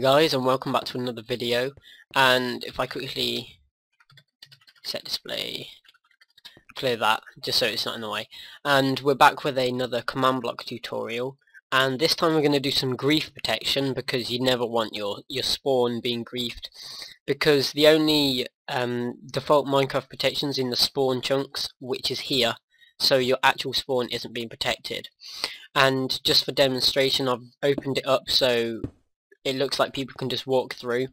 Guys and welcome back to another video. And if I quickly set display clear that just so it's not in the way. And we're back with another command block tutorial. And this time we're going to do some grief protection because you never want your your spawn being griefed. Because the only um, default Minecraft protections in the spawn chunks which is here so your actual spawn isn't being protected. And just for demonstration I've opened it up so it looks like people can just walk through.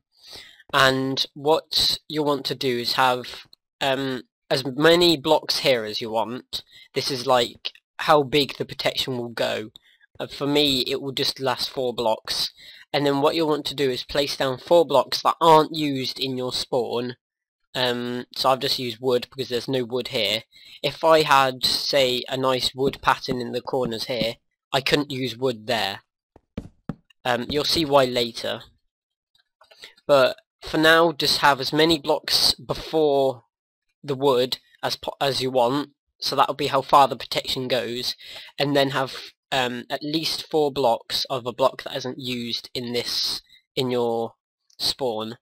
And what you'll want to do is have um, as many blocks here as you want. This is like how big the protection will go. Uh, for me it will just last four blocks. And then what you'll want to do is place down four blocks that aren't used in your spawn. Um, so I've just used wood because there's no wood here. If I had say a nice wood pattern in the corners here I couldn't use wood there um, you'll see why later. But for now, just have as many blocks before the wood as as you want. So that'll be how far the protection goes. And then have um, at least four blocks of a block that isn't used in this in your spawn.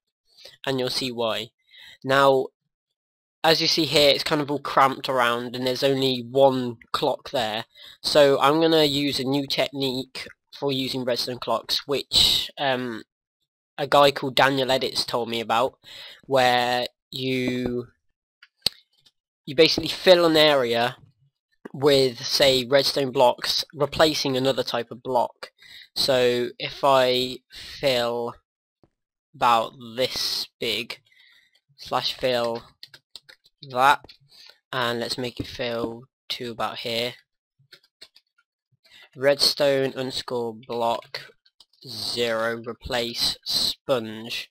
And you'll see why. Now, as you see here, it's kind of all cramped around and there's only one clock there. So I'm going to use a new technique for using redstone clocks, which um, a guy called Daniel Edits told me about, where you you basically fill an area with, say, redstone blocks, replacing another type of block. So if I fill about this big, slash fill that, and let's make it fill to about here, redstone underscore block zero replace sponge.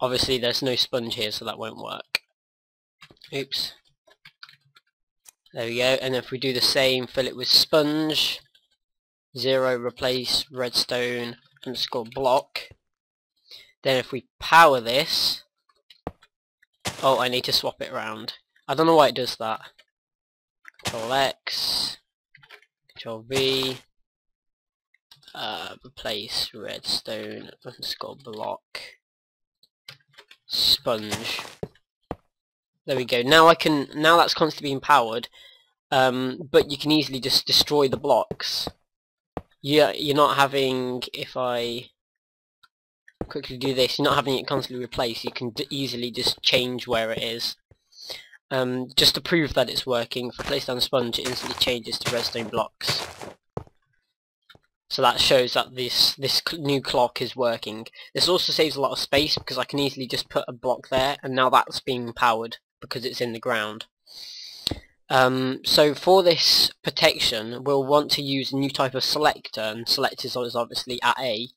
Obviously there's no sponge here so that won't work. Oops. There we go and if we do the same fill it with sponge zero replace redstone underscore block. Then if we power this oh I need to swap it around. I don't know why it does that. X Control V, uh, replace redstone underscore block sponge. There we go. Now I can. Now that's constantly being powered, um, but you can easily just destroy the blocks. Yeah, you're not having. If I quickly do this, you're not having it constantly replaced. You can easily just change where it is. Um, just to prove that it's working, if I place down the sponge it instantly changes to redstone blocks. So that shows that this, this new clock is working. This also saves a lot of space because I can easily just put a block there and now that's being powered because it's in the ground. Um, so for this protection we'll want to use a new type of selector and selector is obviously at A.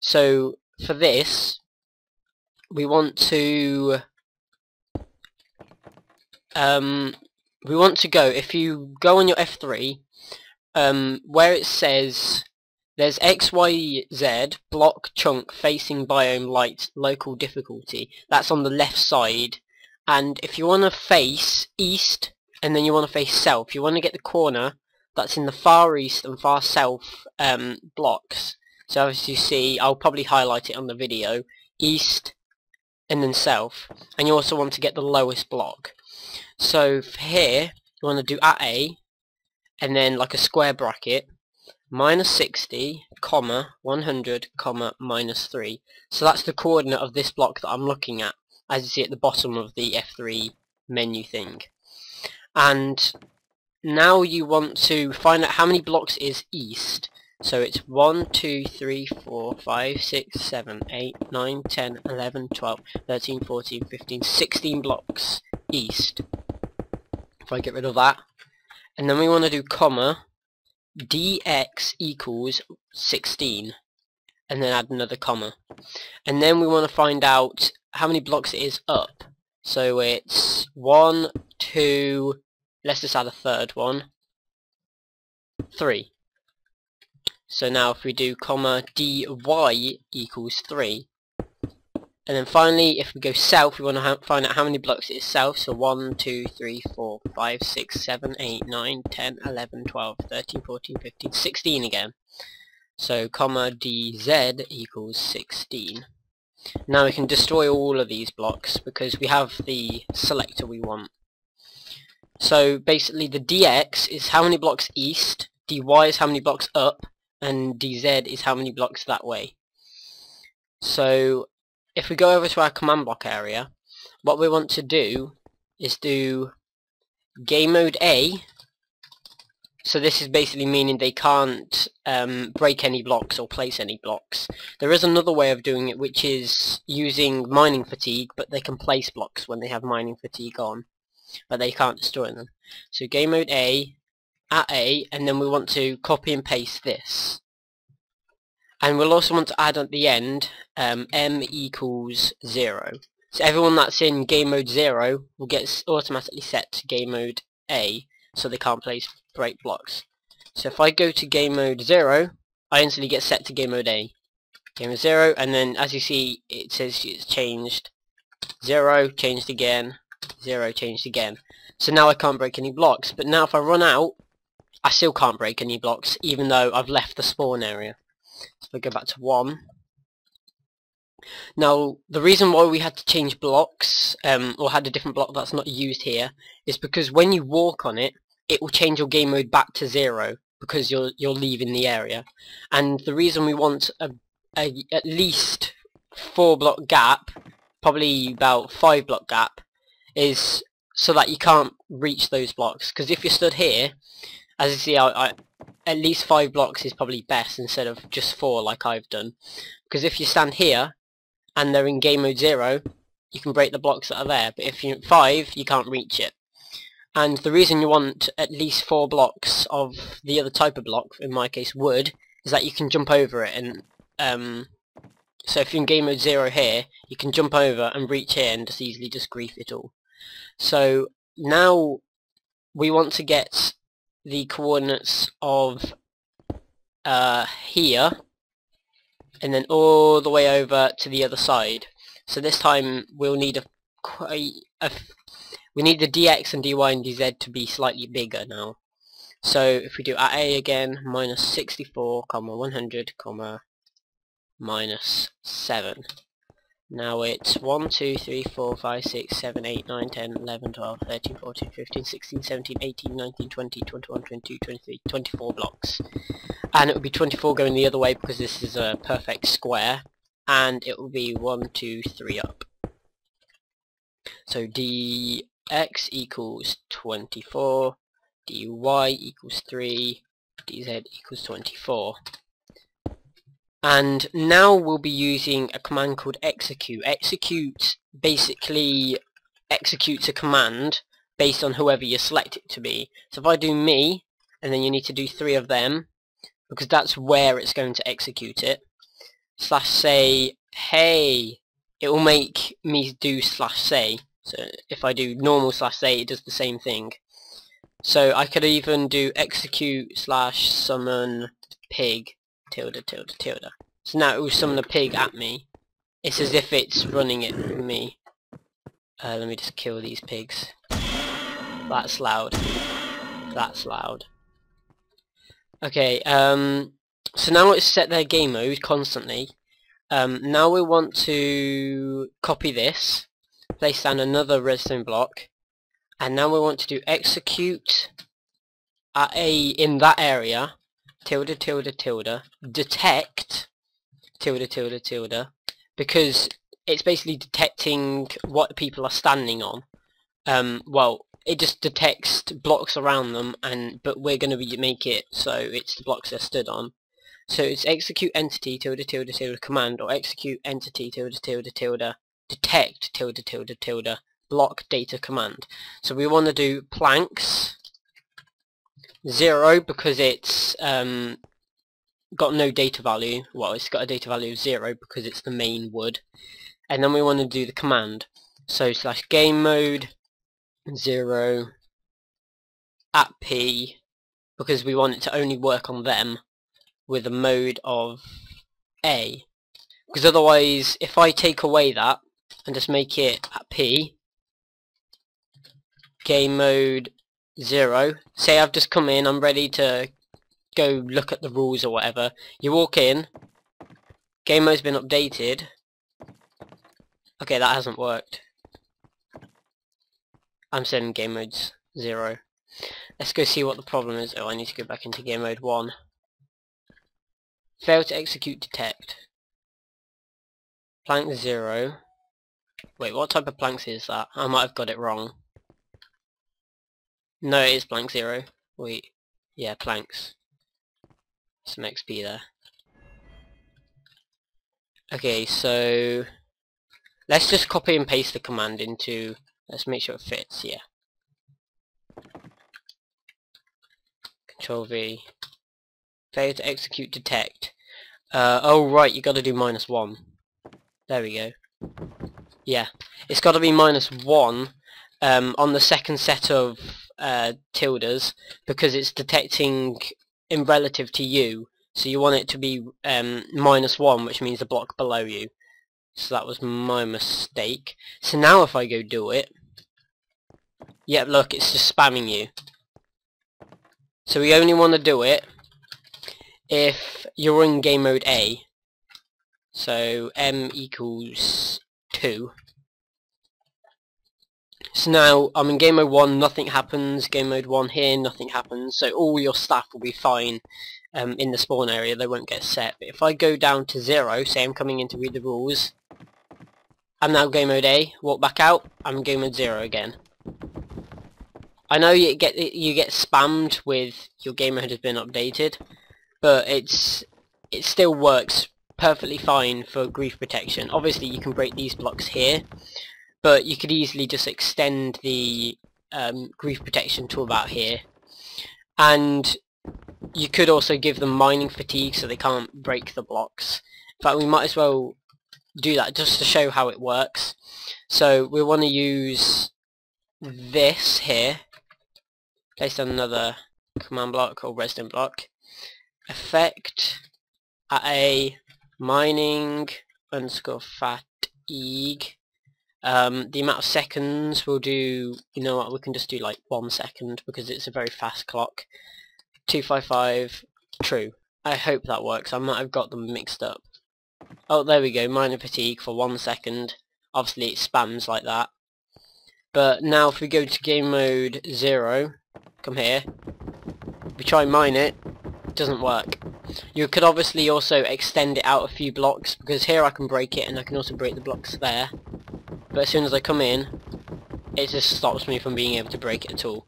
So for this we want to um, we want to go, if you go on your F3, um, where it says there's XYZ block chunk facing biome light local difficulty, that's on the left side, and if you want to face east and then you want to face south, you want to get the corner that's in the far east and far south um, blocks. So as you see, I'll probably highlight it on the video, east and then south, and you also want to get the lowest block. So here, you want to do at A, and then like a square bracket, minus 60, comma, 100, comma, minus 3. So that's the coordinate of this block that I'm looking at, as you see at the bottom of the F3 menu thing. And now you want to find out how many blocks is east. So it's 1, 2, 3, 4, 5, 6, 7, 8, 9, 10, 11, 12, 13, 14, 15, 16 blocks east. If I get rid of that. And then we want to do comma dx equals 16 and then add another comma. And then we want to find out how many blocks it is up. So it's 1, 2, let's just add a third one, 3. So now if we do comma dy equals 3, and then finally, if we go south, we want to find out how many blocks it is south. So 1, 2, 3, 4, 5, 6, 7, 8, 9, 10, 11, 12, 13, 14, 15, 16 again. So comma dz equals 16. Now we can destroy all of these blocks because we have the selector we want. So basically the dx is how many blocks east, dy is how many blocks up, and dz is how many blocks that way. So if we go over to our command block area, what we want to do is do game mode A so this is basically meaning they can't um, break any blocks or place any blocks. There is another way of doing it which is using mining fatigue but they can place blocks when they have mining fatigue on but they can't destroy them. So game mode A at A and then we want to copy and paste this. And we'll also want to add at the end um, M equals 0. So everyone that's in game mode 0 will get automatically set to game mode A so they can't place break blocks. So if I go to game mode 0, I instantly get set to game mode A. Game mode 0, and then as you see, it says it's changed. 0, changed again. 0, changed again. So now I can't break any blocks, but now if I run out, I still can't break any blocks, even though I've left the spawn area. I go back to 1, now, the reason why we had to change blocks, um, or had a different block that's not used here, is because when you walk on it, it will change your game mode back to zero because you're you're leaving the area. And the reason we want a, a at least four block gap, probably about five block gap, is so that you can't reach those blocks. Because if you're stood here, as you see, I, I, at least five blocks is probably best instead of just four like I've done. Because if you stand here and they're in game mode zero, you can break the blocks that are there. But if you're five, you can't reach it. And the reason you want at least four blocks of the other type of block, in my case wood, is that you can jump over it and um, so if you're in game mode 0 here, you can jump over and reach here and just easily just grief it all. So now we want to get the coordinates of uh, here and then all the way over to the other side. So this time we'll need a, a we need the dx and dy and dz to be slightly bigger now. So if we do at a again, minus 64, comma 100, comma minus 7. Now it's 1, 2, 3, 4, 5, 6, 7, 8, 9, 10, 11, 12, 13, 14, 15, 16, 17, 18, 19, 20, 21, 22, 23, 24 blocks. And it would be 24 going the other way because this is a perfect square. And it will be 1, 2, 3 up. So d x equals 24, dy equals 3, dz equals 24. And now we'll be using a command called execute. Execute basically executes a command based on whoever you select it to be. So if I do me, and then you need to do three of them, because that's where it's going to execute it, slash say, hey, it will make me do slash say. So if I do normal slash say, it does the same thing. So I could even do execute slash summon pig tilde tilde tilde. So now it will summon a pig at me. It's as if it's running it for me. Uh, let me just kill these pigs. That's loud. That's loud. Okay, um, so now it's set their game mode constantly. Um, now we want to copy this place down another redstone block and now we want to do execute at a in that area tilde tilde tilde detect tilde tilde tilde because it's basically detecting what people are standing on um, well it just detects blocks around them and but we're going to make it so it's the blocks they're stood on so it's execute entity tilde tilde tilde command or execute entity tilde tilde tilde detect tilde tilde tilde block data command. So we want to do planks 0 because it's um, got no data value. Well, it's got a data value of 0 because it's the main wood. And then we want to do the command. So slash game mode 0 at p because we want it to only work on them with a mode of A. Because otherwise, if I take away that, and just make it at P game mode 0 say I've just come in I'm ready to go look at the rules or whatever. You walk in, game mode's been updated. Okay, that hasn't worked. I'm setting game mode's zero. Let's go see what the problem is. Oh, I need to go back into game mode 1. Fail to execute detect. Plank 0. Wait, what type of planks is that? I might have got it wrong. No, it is plank 0. Wait. Yeah, planks. Some XP there. Okay, so... Let's just copy and paste the command into... Let's make sure it fits, yeah. Control V. Failure to execute detect. Uh, oh right, you gotta do minus one. There we go. Yeah, it's gotta be minus one um, on the second set of uh, tildes because it's detecting in relative to you. So you want it to be um, minus one, which means the block below you. So that was my mistake. So now if I go do it, yep, look, it's just spamming you. So we only want to do it if you're in game mode A. So M equals 2. So now I'm in game mode 1, nothing happens. Game mode 1 here, nothing happens. So all your stuff will be fine um, in the spawn area, they won't get set. But if I go down to 0, say I'm coming in to read the rules, I'm now game mode A, walk back out, I'm game mode 0 again. I know you get you get spammed with your game mode has been updated, but it's it still works perfectly fine for grief protection. Obviously you can break these blocks here, but you could easily just extend the um, grief protection to about here. And you could also give them mining fatigue so they can't break the blocks. In fact we might as well do that just to show how it works. So we want to use this here Place another command block or redstone block. Effect at a mining underscore fatigue. Um, the amount of seconds we'll do, you know what, we can just do like one second because it's a very fast clock. 255, true. I hope that works, I might have got them mixed up. Oh, there we go, mining fatigue for one second. Obviously it spams like that. But now if we go to game mode 0, come here. We try and mine it, it doesn't work. You could obviously also extend it out a few blocks, because here I can break it and I can also break the blocks there. But as soon as I come in, it just stops me from being able to break it at all.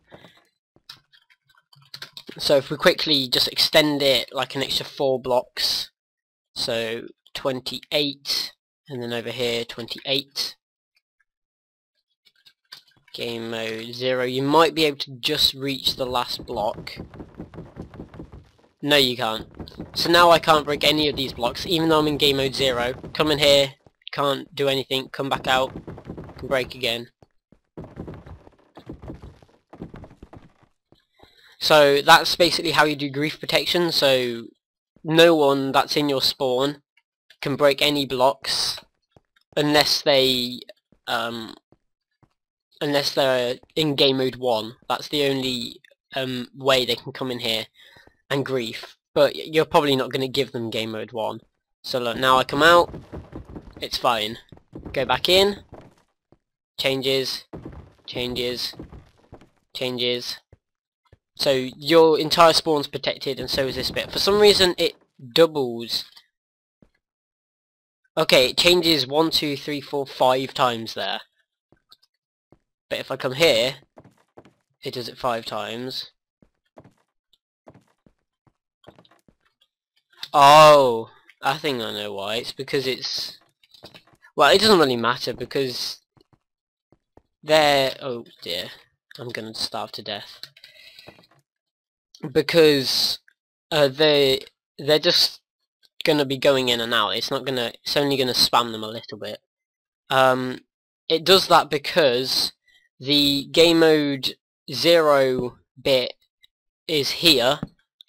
So if we quickly just extend it like an extra 4 blocks, so 28, and then over here 28, game mode 0. You might be able to just reach the last block. No you can't. So now I can't break any of these blocks, even though I'm in game mode 0. Come in here, can't do anything, come back out, can break again. So that's basically how you do grief protection, so no one that's in your spawn can break any blocks unless they um, unless they're in game mode 1. That's the only um, way they can come in here and grief. But you're probably not going to give them game mode 1. So look, now I come out, it's fine. Go back in, changes, changes, changes. So your entire spawn's protected and so is this bit. For some reason it doubles. Okay, it changes one, two, three, four, five times there. But if I come here, it does it five times. Oh, I think I know why. It's because it's... Well, it doesn't really matter because they're... Oh dear, I'm going to starve to death. Because uh, they they're just going to be going in and out. It's not going to... It's only going to spam them a little bit. Um, it does that because the game mode 0 bit is here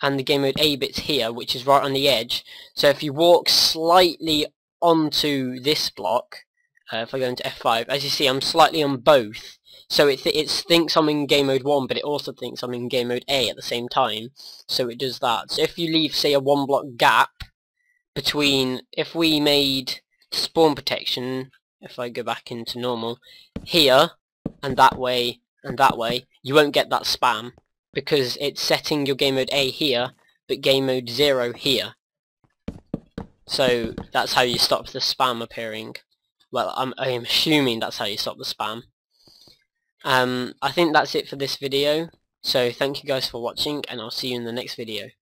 and the game mode A bit's here which is right on the edge so if you walk slightly onto this block uh, if I go into F5 as you see I'm slightly on both So it, th it thinks I'm in game mode 1, but it also thinks I'm in game mode A at the same time. So it does that. So if you leave, say, a one block gap between, if we made spawn protection, if I go back into normal, here, and that way, and that way, you won't get that spam, because it's setting your game mode A here, but game mode 0 here. So that's how you stop the spam appearing. Well, I'm, I'm assuming that's how you stop the spam. Um, I think that's it for this video. So thank you guys for watching and I'll see you in the next video.